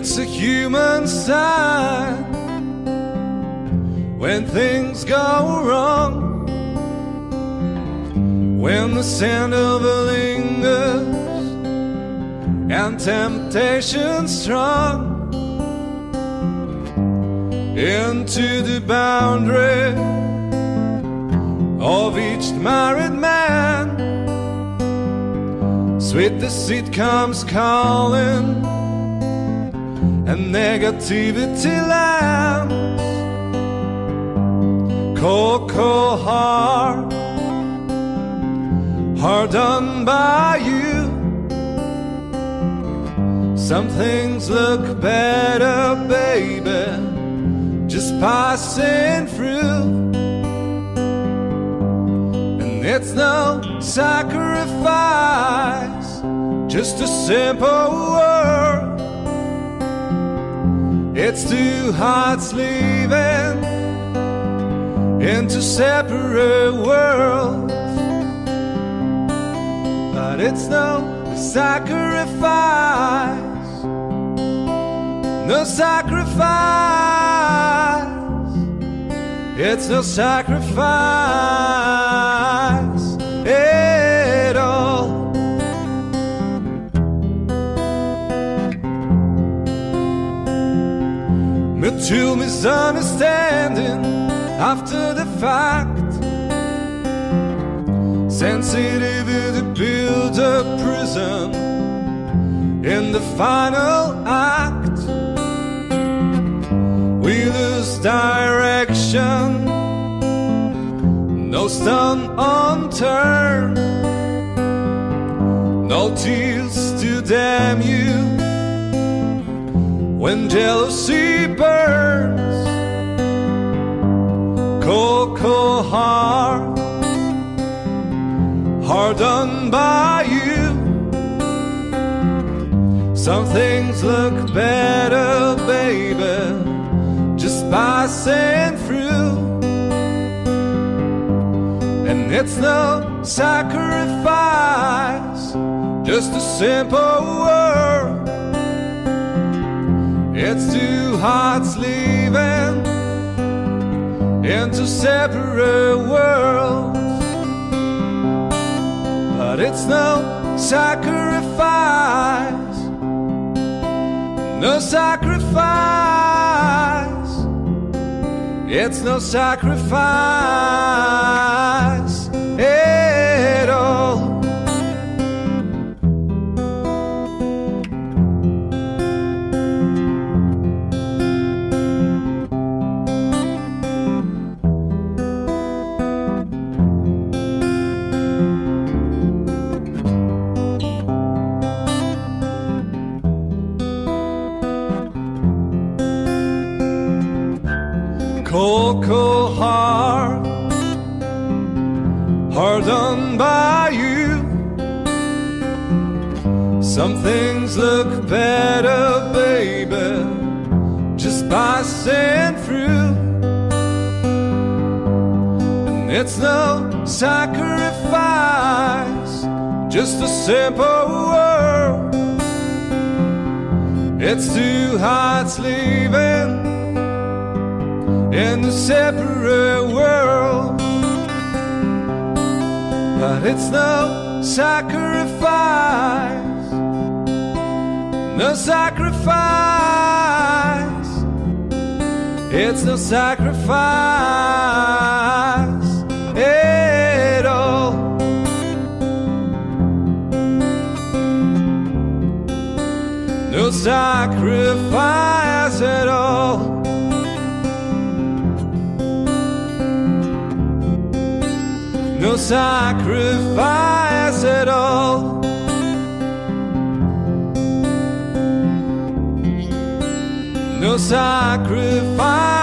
It's a human sign when things go wrong, when the scent it lingers and temptation strong into the boundary of each married man. Sweet deceit comes calling, and negativity lands. Cold, cold heart, hard done by you. Some things look better, baby just passing through. And it's no sacrifice, just a simple word. It's two hearts leaving into separate worlds. But it's no sacrifice no sacrifice. It's no sacrifice Mutual misunderstanding after the fact. Sensitivity builds a prison in the final act we lose direction. No stone unturned, no tears to damn you. When jealousy burns, cold, cold heart, hard done by you. Some things look better, baby just passing through. And it's no sacrifice, just a simple word. It's two hearts leaving into separate worlds. But it's no sacrifice, no sacrifice. It's no sacrifice Some things look better, baby, just by saying through. And it's no sacrifice, just a simple word. It's two hearts leaving in the separate world. But it's no sacrifice no sacrifice. It's no sacrifice at all. No sacrifice at all. No sacrifice at all. Sacrifice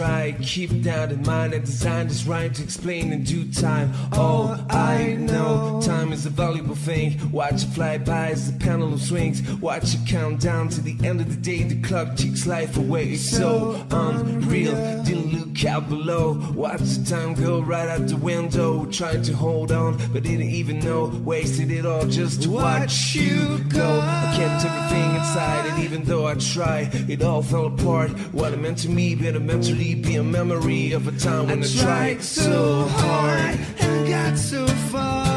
try Keep that in mind. I designed this rhyme to explain in due time. All I know, time is a valuable thing. Watch it fly by as the pendulum swings. Watch it count down to the end of the day. The clock ticks life away. It's so unreal. Didn't look out below. Watch the time go right out the window. Trying to hold on, but didn't even know. Wasted it all just to watch you go. I kept everything inside, and even though I tried, it all fell apart. What it meant to me, but eventually be a memory of a time when I, tried so hard and got so far.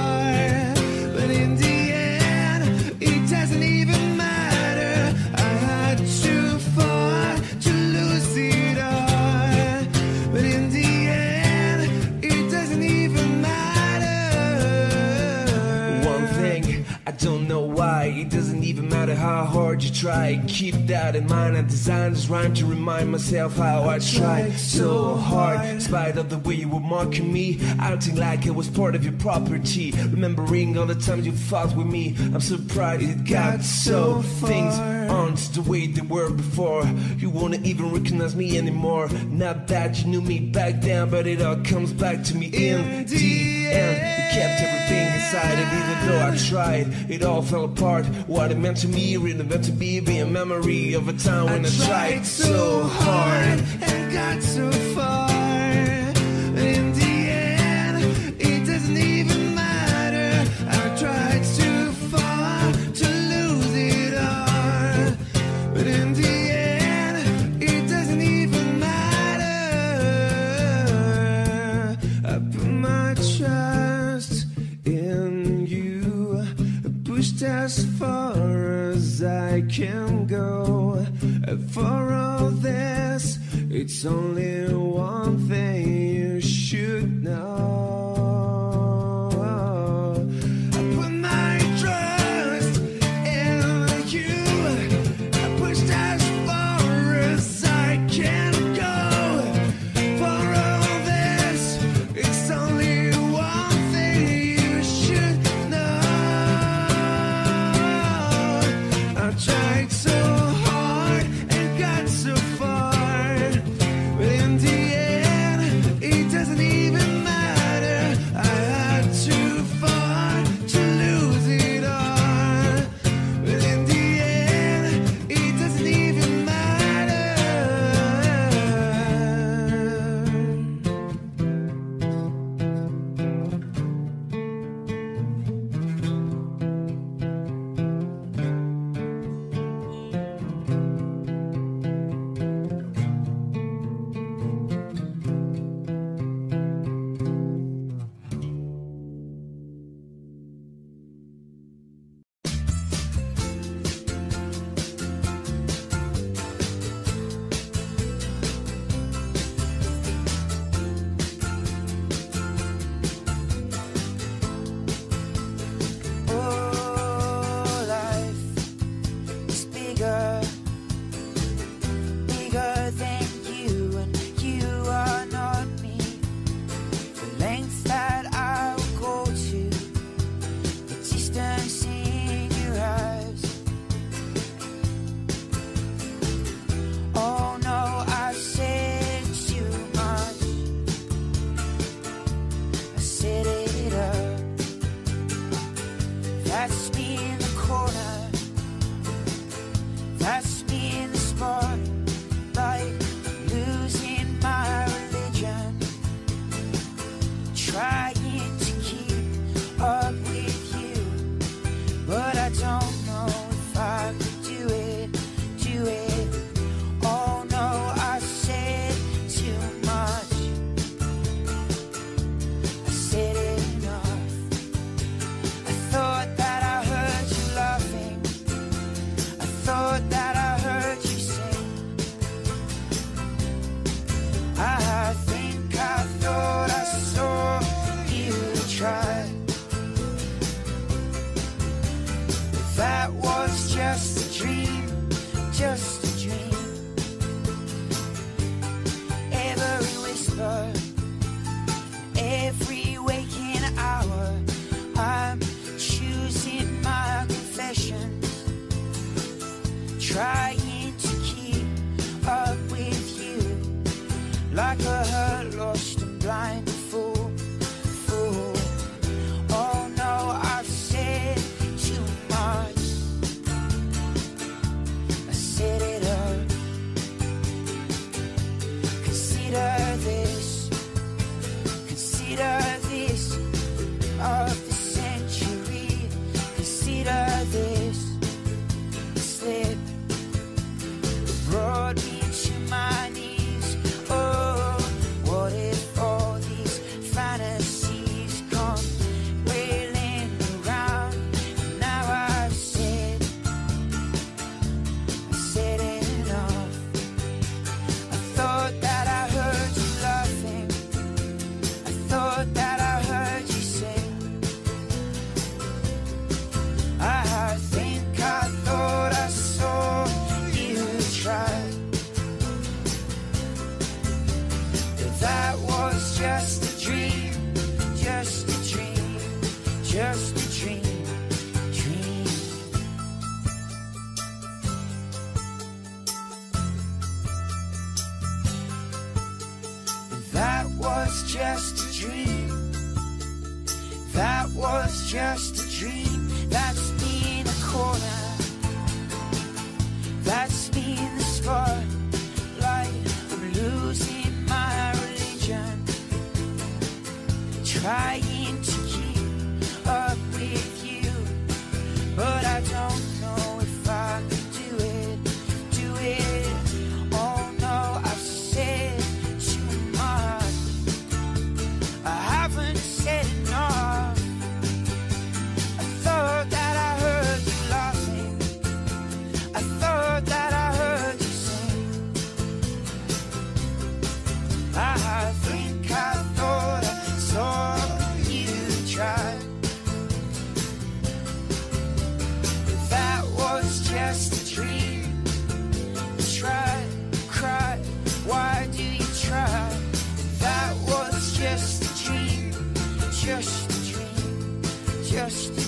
Matter how hard you try. Keep that in mind. I designed this rhyme to remind myself how I tried so hard. In spite of the way you were marking me, acting like it was part of your property. Remembering all the times you fought with me. I'm surprised it got so things aren't the way they were before. You won't even recognize me anymore. Not that you knew me back then, but it all comes back to me in the end. You kept everything inside, and even though I tried, it all fell apart. What it meant to me, really meant to be, be a memory of a time when I, tried so hard and got so far. can go for all this. It's only one thing. worthy. just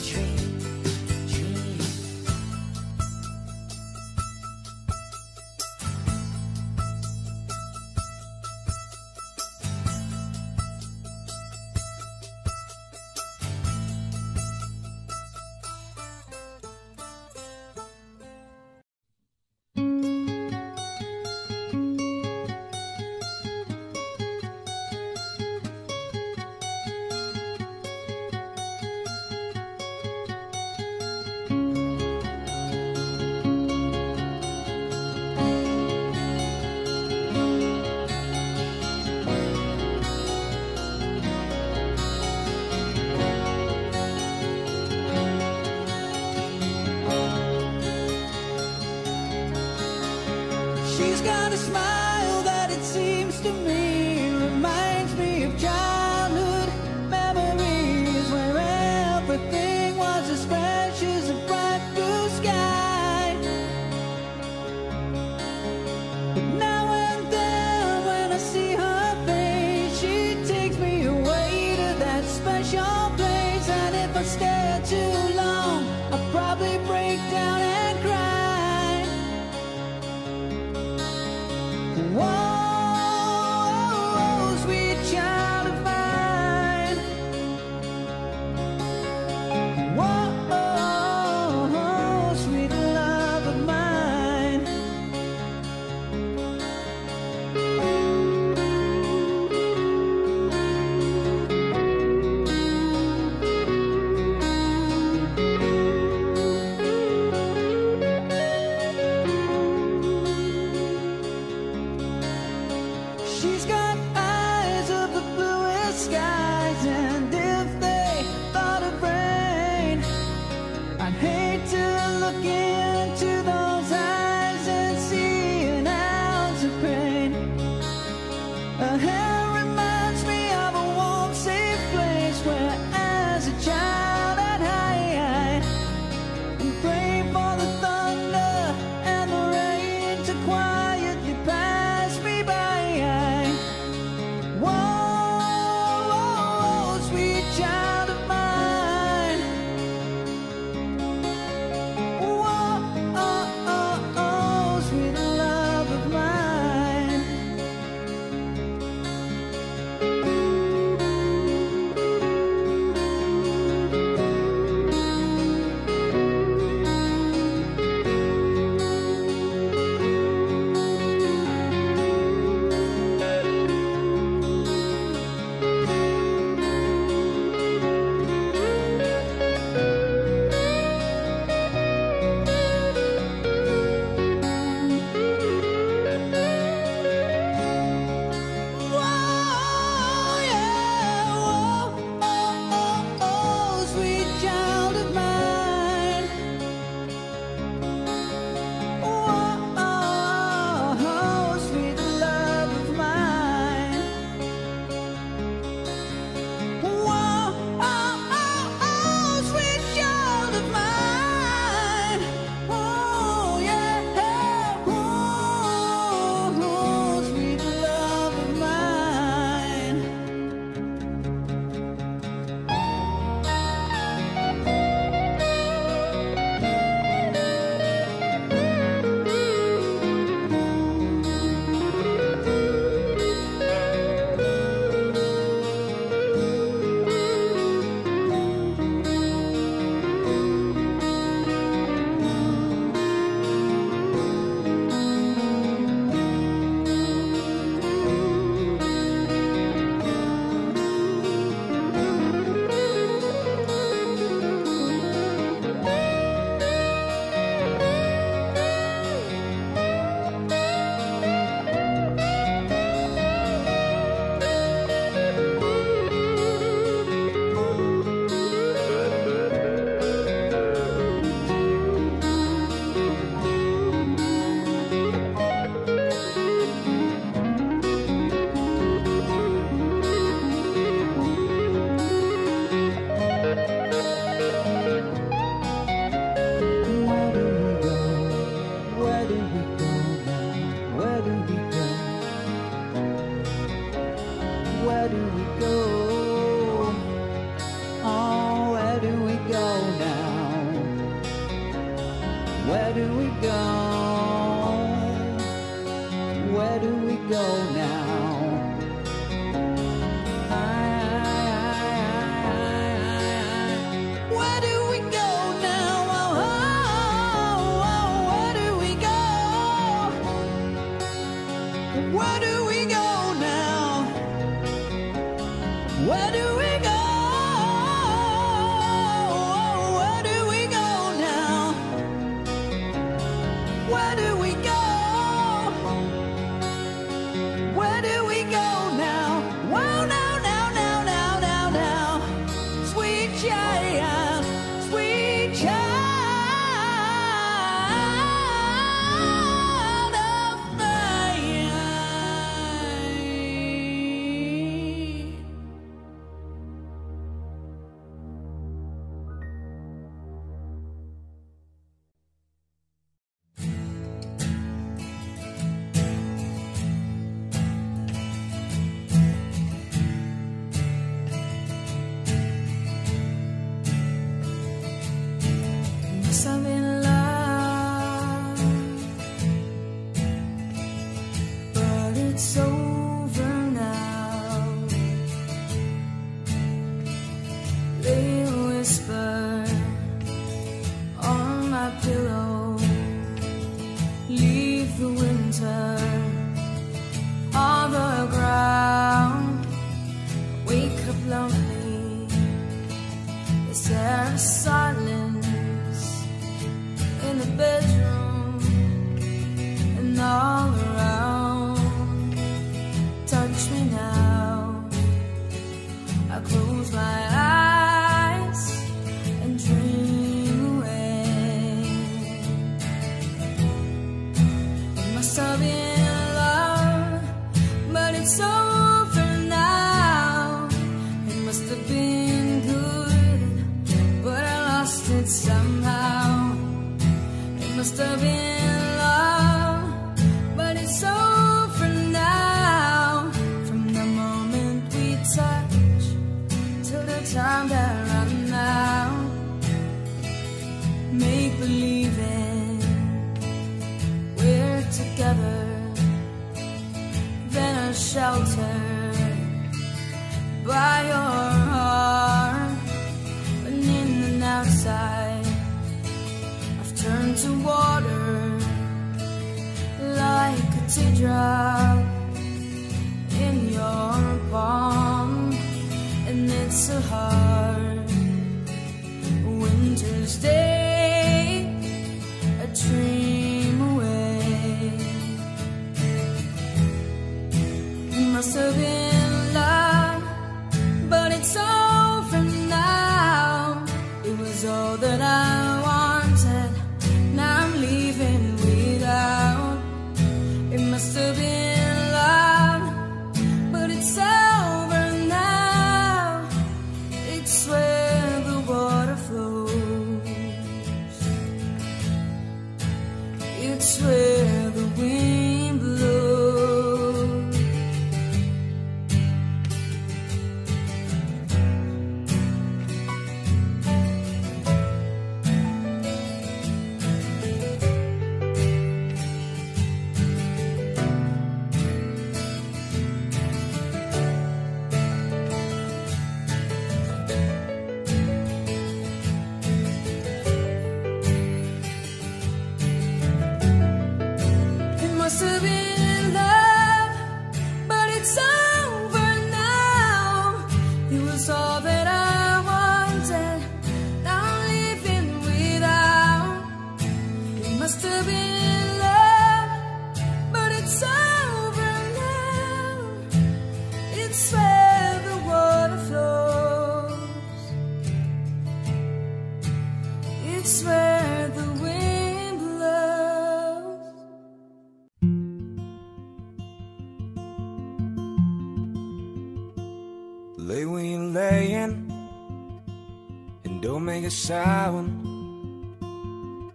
sound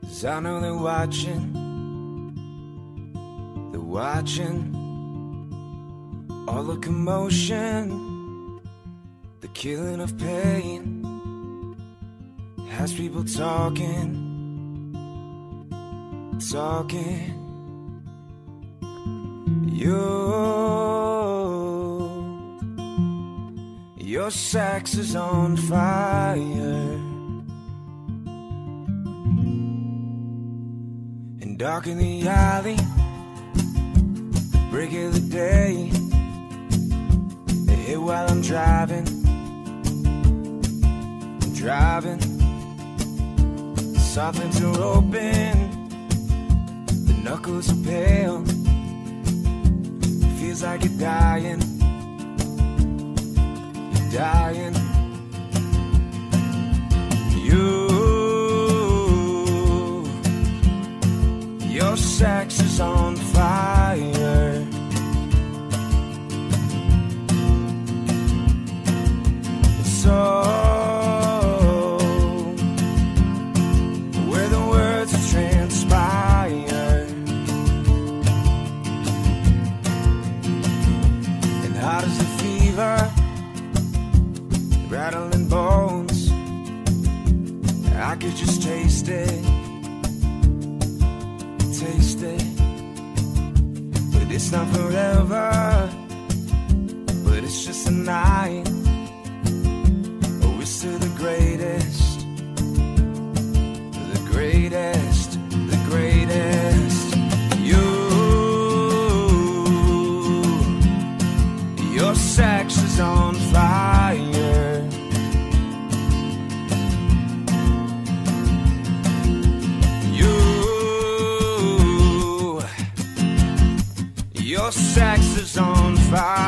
Cause I know they're watching They're watching All the commotion The killing of pain Has people talking Talking. You Your sex is on fire. Dark in the alley, break of the day. Hit while I'm driving, I'm driving. Softens are open, the knuckles are pale. Feels like you're dying, dying. sex is on fire. So. Where the words transpire. And the fever rattling bones? I could just taste it. It's not forever, but it's just a night. Oh, we're still the greatest, the greatest. fire.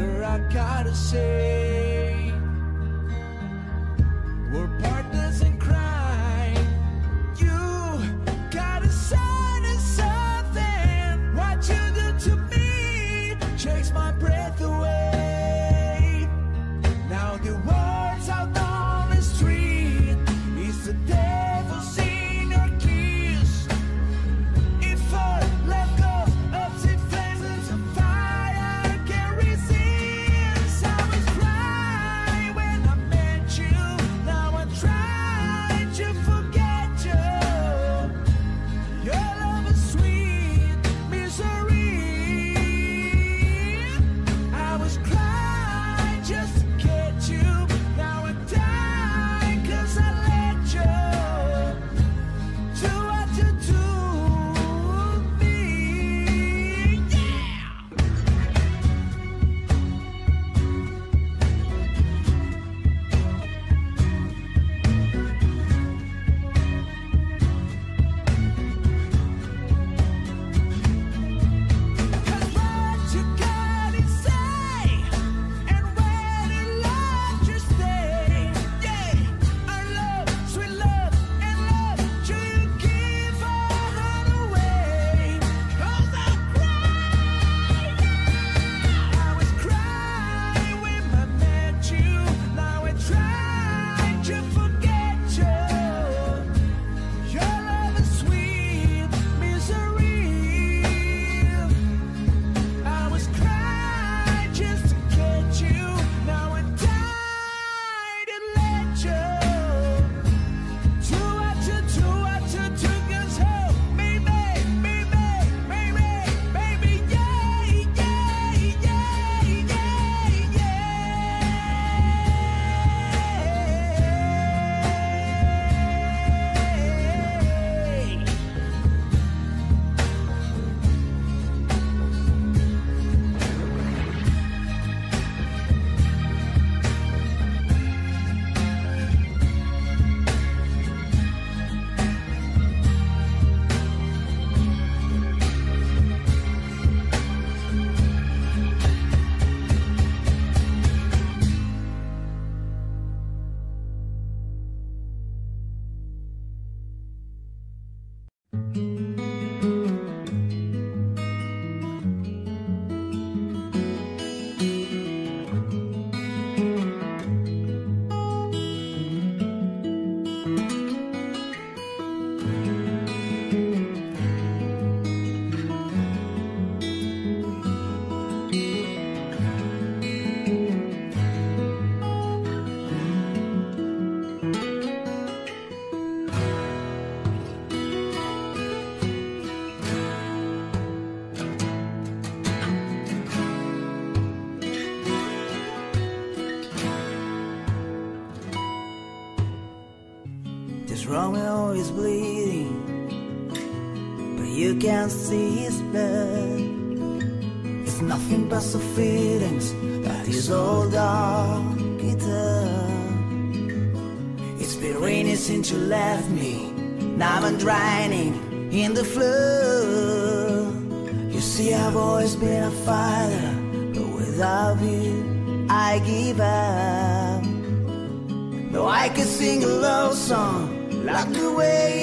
Girl, I gotta say. drowning in the flood. You see, I've always been a fighter, but without you, I give up. Though I could sing a love song, locked away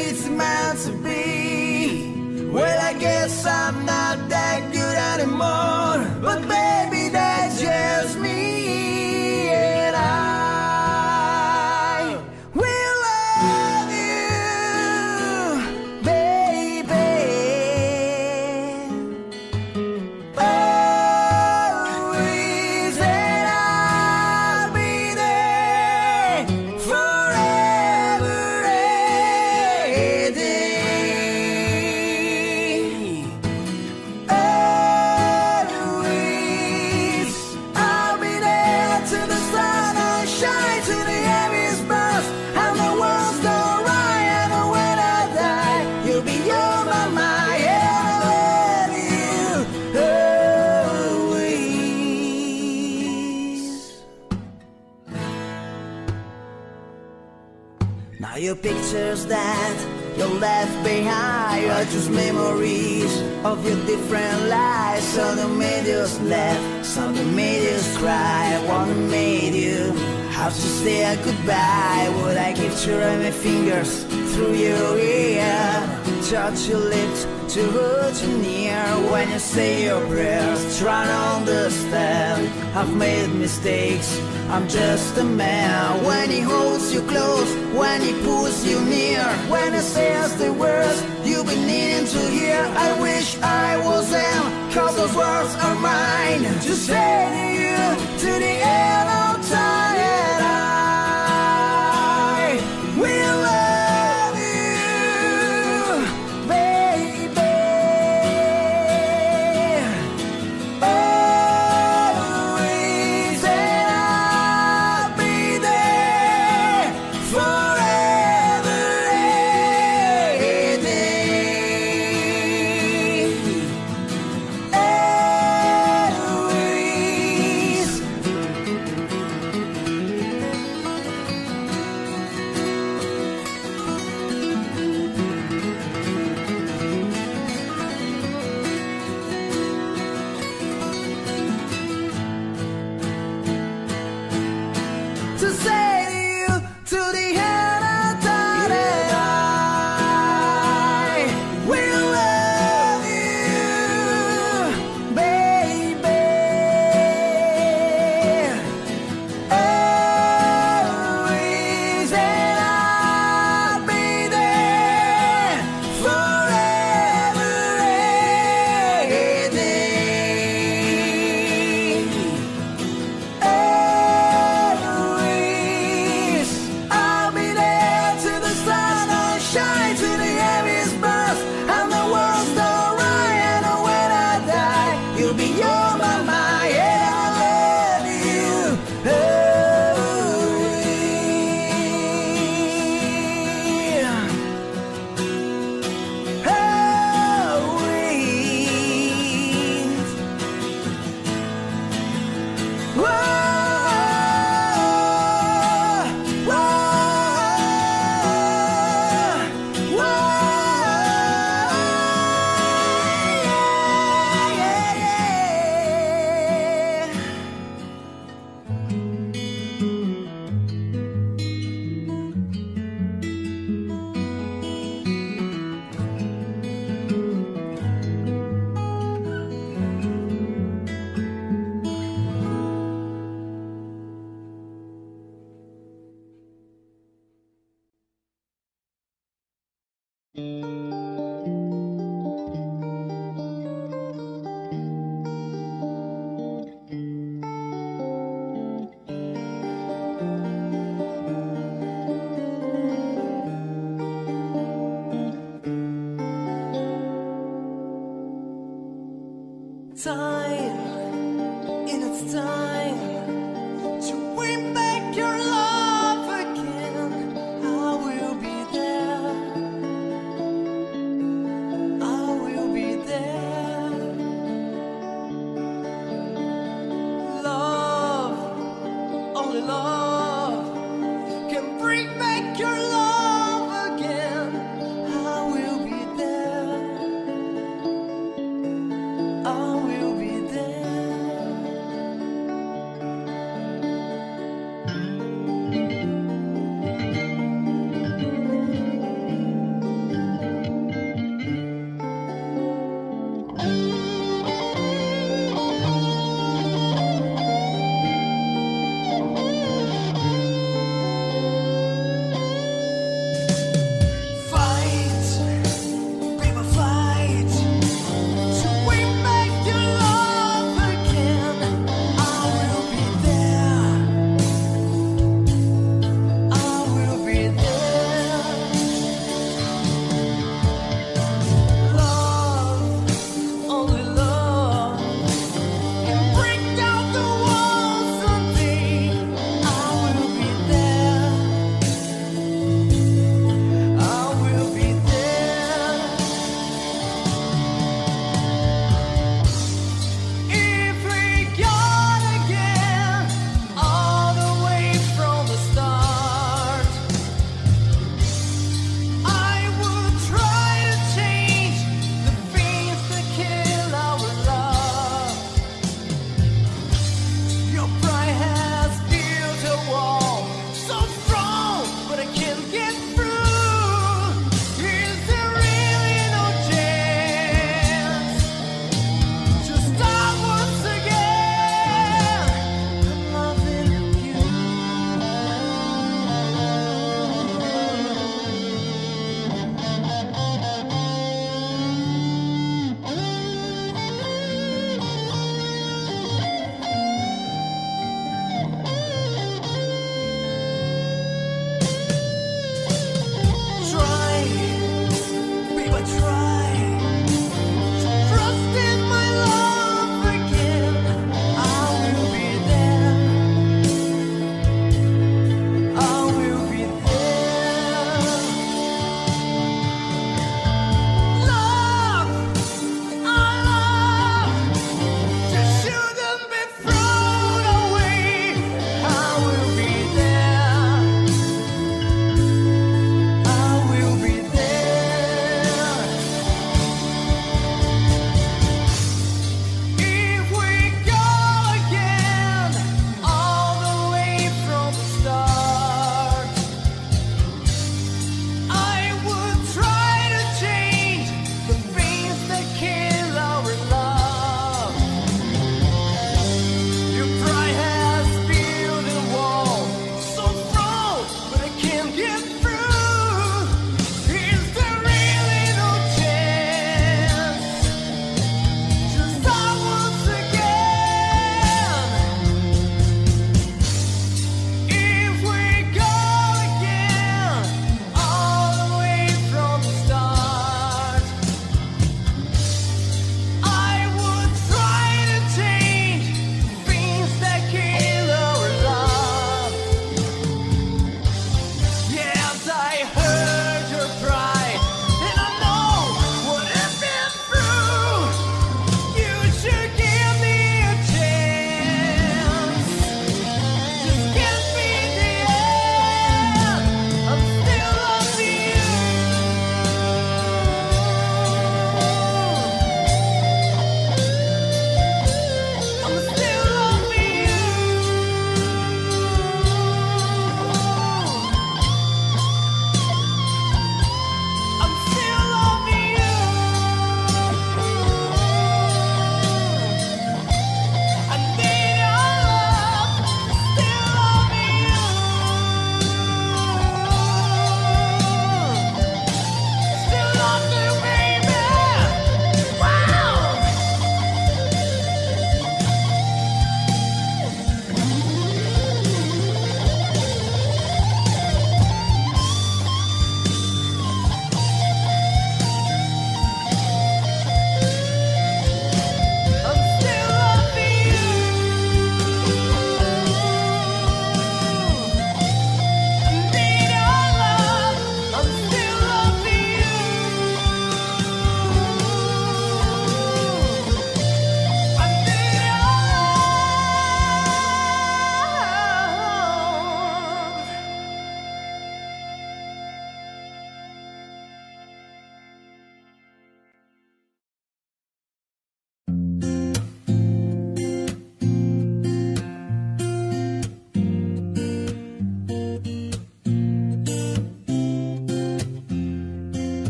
I've made mistakes. I'm just a man. When he holds you close When he pulls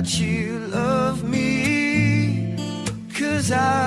that you love me cause I'd